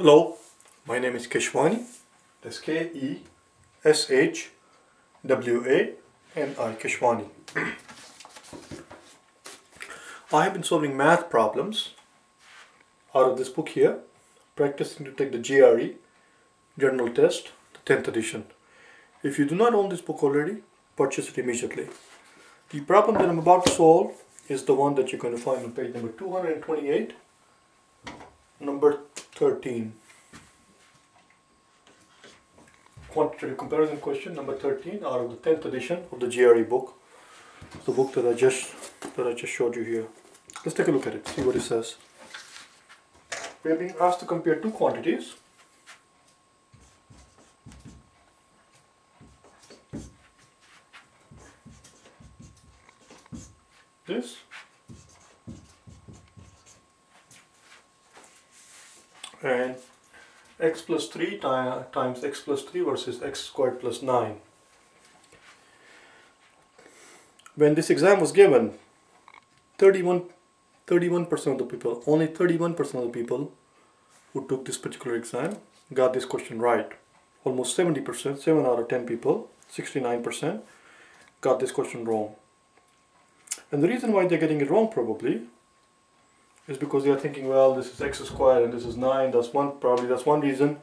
Hello, my name is Keshwani. That's K E S H W A N I Keshwani. I have been solving math problems out of this book here, practicing to take the GRE General Test, the 10th edition. If you do not own this book already, purchase it immediately. The problem that I'm about to solve is the one that you're going to find on page number 228, number 13. Quantitative comparison question number 13 out of the 10th edition of the GRE book. The book that I just that I just showed you here. Let's take a look at it, see what it says. We are being asked to compare two quantities. This and x plus 3 times x plus 3 versus x squared plus 9. When this exam was given, 31 31% of the people, only 31% of the people who took this particular exam got this question right. Almost 70%, 7 out of 10 people, 69% got this question wrong. And the reason why they're getting it wrong probably is because they are thinking, well, this is x squared and this is 9, that's one, probably that's one reason.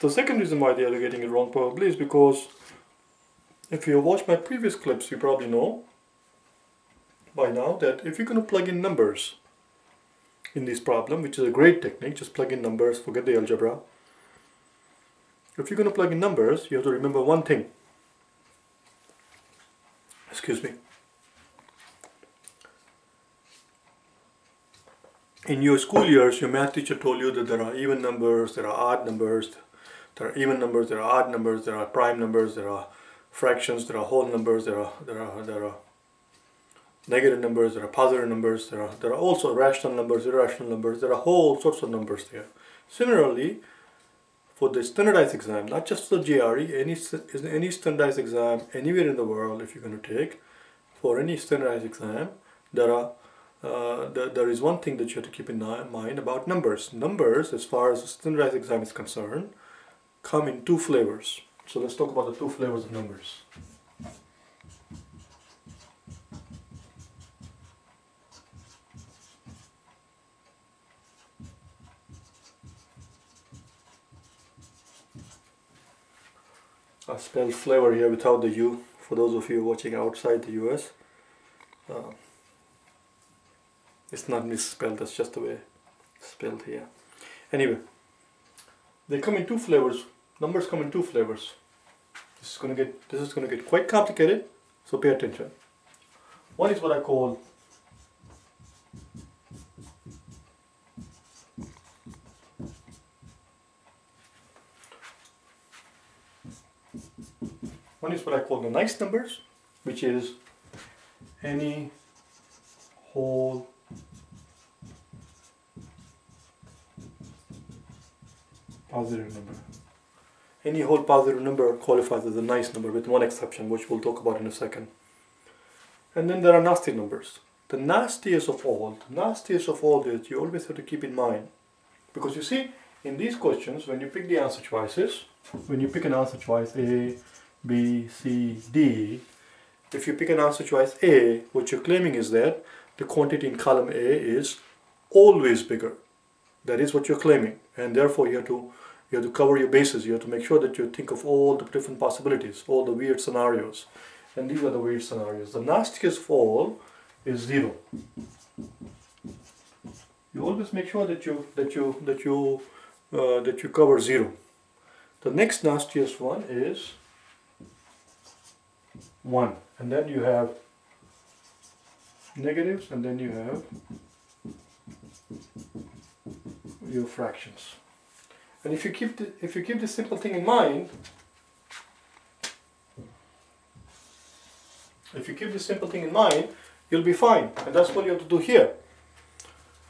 The second reason why they are getting it wrong probably is because if you watched my previous clips, you probably know by now that if you're going to plug in numbers in this problem, which is a great technique, just plug in numbers, forget the algebra. If you're going to plug in numbers, you have to remember one thing. Excuse me. In your school years, your math teacher told you that there are even numbers, there are odd numbers, there are even numbers, there are odd numbers, there are prime numbers, there are fractions, there are whole numbers, there are there are there are negative numbers, there are positive numbers, there are, there are also rational numbers, irrational numbers, there are whole sorts of numbers there. Similarly, for the standardized exam, not just the GRE, any, any standardized exam anywhere in the world if you're going to take, for any standardized exam, there are uh, there, there is one thing that you have to keep in mind about numbers. Numbers, as far as the standardized exam is concerned, come in two flavors. So let's talk about the two flavors of numbers. I spelled flavor here without the U for those of you watching outside the US. Uh, it's not misspelled, that's just the way it's spelled here. Anyway, they come in two flavors. Numbers come in two flavors. This is gonna get this is gonna get quite complicated, so pay attention. One is what I call One is what I call the nice numbers, which is any whole positive number. Any whole positive number qualifies as a nice number with one exception, which we'll talk about in a second. And then there are nasty numbers. The nastiest of all, the nastiest of all that you always have to keep in mind. Because you see, in these questions, when you pick the answer choices, when you pick an answer choice A, B, C, D, if you pick an answer choice A, what you're claiming is that the quantity in column A is always bigger. That is what you're claiming. And therefore you have to you have to cover your bases. You have to make sure that you think of all the different possibilities, all the weird scenarios. And these are the weird scenarios. The nastiest of all is zero. You always make sure that you that you that you uh, that you cover zero. The next nastiest one is 1 and then you have negatives and then you have your fractions. And if you keep the, if you keep this simple thing in mind if you keep this simple thing in mind you'll be fine. And that's what you have to do here.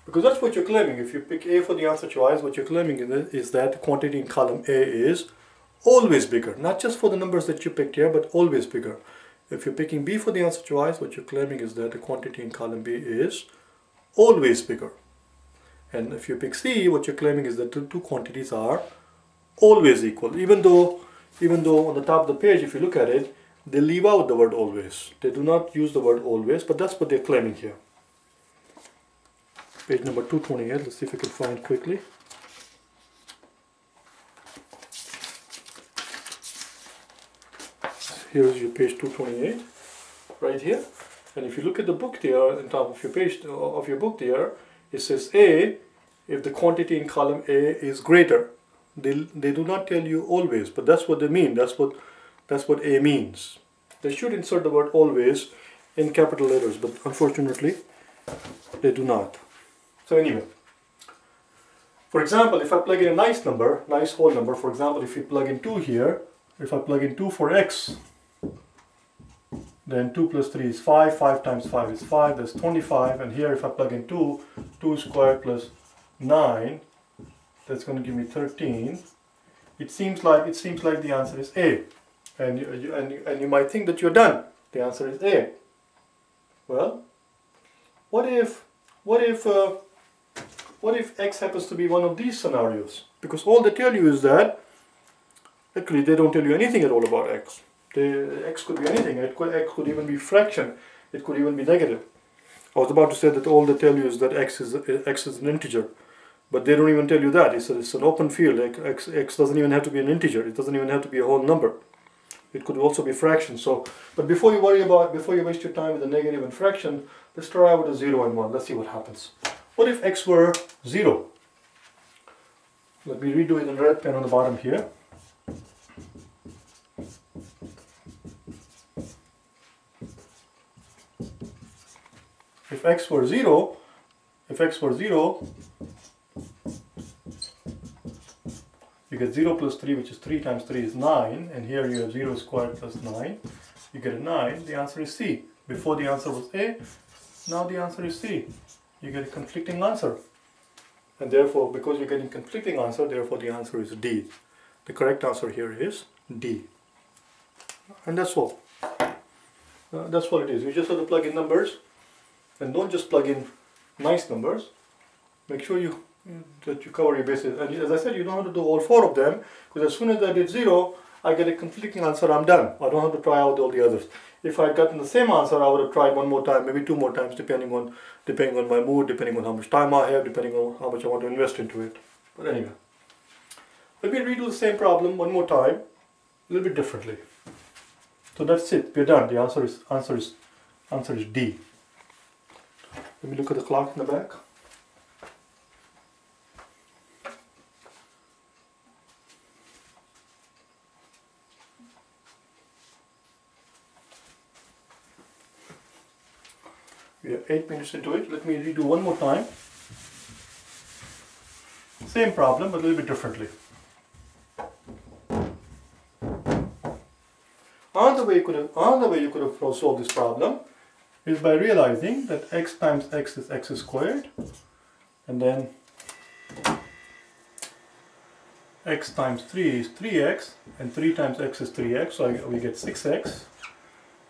Because that's what you're claiming. If you pick A for the answer choice what you're claiming is that the quantity in column A is always bigger. Not just for the numbers that you picked here but always bigger. If you're picking B for the answer choice, what you're claiming is that the quantity in column B is always bigger. And if you pick C, what you're claiming is that the two quantities are always equal. Even though, even though on the top of the page, if you look at it, they leave out the word always. They do not use the word always, but that's what they're claiming here. Page number 228, let's see if we can find quickly. Here's your page 228, right here. And if you look at the book there, on top of your page uh, of your book there, it says A if the quantity in column A is greater. They, they do not tell you always, but that's what they mean. That's what that's what A means. They should insert the word always in capital letters, but unfortunately they do not. So anyway, for example, if I plug in a nice number, nice whole number, for example, if you plug in 2 here, if I plug in 2 for x, then 2 plus 3 is 5, 5 times 5 is 5, that's 25, and here if I plug in 2, 2 squared plus 9, that's going to give me 13. It seems like it seems like the answer is A, and you, you and you, and you might think that you're done. The answer is A. Well, what if what if uh, what if X happens to be one of these scenarios? Because all they tell you is that actually they don't tell you anything at all about X. The X could be anything. It could, X could even be fraction. It could even be negative. I was about to say that all they tell you is that X is X is an integer. But they don't even tell you that. It's, a, it's an open field. X, X doesn't even have to be an integer. It doesn't even have to be a whole number. It could also be fraction. So, but before you worry about, before you waste your time with a negative and fraction, let's try with a 0 and 1. Let's see what happens. What if x were 0? Let me redo it in red pen on the bottom here. If x were 0, if x were 0, you get 0 plus 3 which is 3 times 3 is 9 and here you have 0 squared plus 9 you get a 9 the answer is C. Before the answer was A now the answer is C. You get a conflicting answer. And therefore because you're getting conflicting answer therefore the answer is D. The correct answer here is D. And that's all. Uh, that's what it is. You just have to plug in numbers and don't just plug in nice numbers make sure you mm. that you cover your bases. And as I said, you don't have to do all four of them because as soon as I did zero, I get a conflicting answer, I'm done. I don't have to try out all the others. If I had gotten the same answer, I would have tried one more time, maybe two more times, depending on depending on my mood, depending on how much time I have, depending on how much I want to invest into it. But anyway, let me redo the same problem one more time, a little bit differently. So that's it. We're done. The answer is answer is answer is D. Let me look at the clock in the back. We have 8 minutes into it. Let me redo one more time. Same problem, but a little bit differently. Another way, you could have, another way you could have solved this problem is by realizing that x times x is x squared and then x times 3 is 3x and 3 times x is 3x so I, we get 6x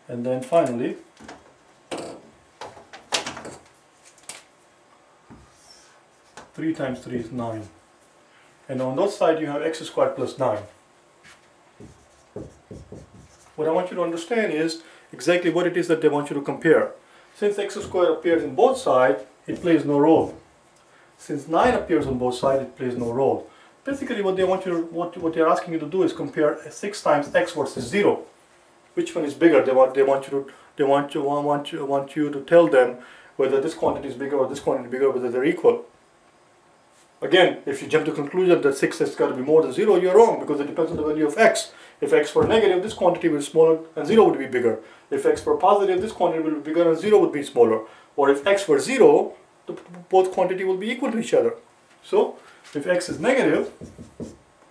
and then finally 3 times 3 is 9. And on that side you have x squared plus 9. What I want you to understand is exactly what it is that they want you to compare. Since x squared appears in both sides, it plays no role. Since 9 appears on both sides, it plays no role. Basically what they want you to, what, what they're asking you to do is compare 6 times x versus 0. Which one is bigger? They want they want you to they want you want you want you to tell them whether this quantity is bigger or this quantity is bigger, whether they're equal. Again, if you jump to conclusion that 6 has got to be more than 0, you're wrong because it depends on the value of x. If x were negative, this quantity will be smaller and 0 would be bigger. If x were positive, this quantity will be bigger and 0 would be smaller. Or if x were 0, the, both quantity will be equal to each other. So, if x is negative,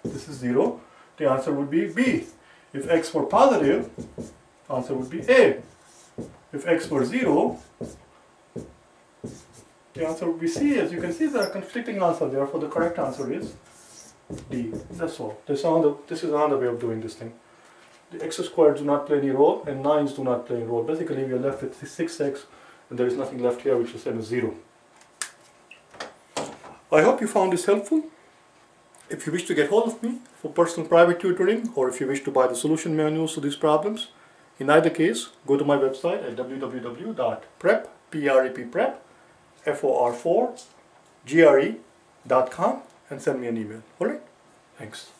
this is 0, the answer would be B. If x were positive, answer would be A. If x were 0, the answer would be C. As you can see, there are conflicting answers. Therefore, the correct answer is D. That's all. This, the, this is another way of doing this thing. The x squared do not play any role, and 9s do not play any role. Basically, we are left with 6x, and there is nothing left here, which is as 0. I hope you found this helpful. If you wish to get hold of me for personal private tutoring or if you wish to buy the solution manuals to these problems, in either case, go to my website at www.prep, P-R-E-P, F-O-R-4, G-R-E.com and send me an email. Alright? Thanks.